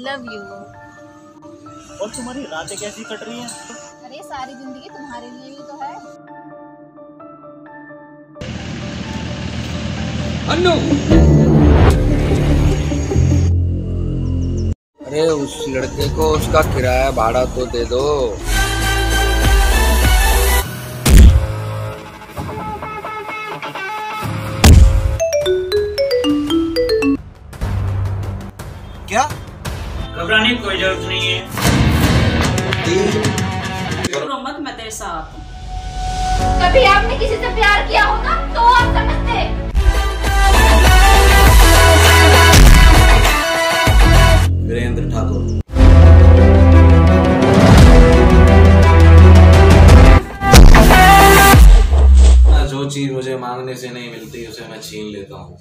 Love you और तुम्हारी रातें कैसी कट रही हैं? अरे सारी ज़िंदगी तुम्हारे लिए ही तो है। अन्नू! अरे उस लड़के को उसका किराया भाड़ा तो दे दो। क्या? घबराने की कोई ज़रूरत नहीं है। मत मैं तेरे साथ कभी आपने किसी से प्यार किया होगा तो आप समझते। वीरेंद्र ठाकुर। जो चीज़ मुझे मांगने से नहीं मिलती उसे मैं छीन लेता हूँ।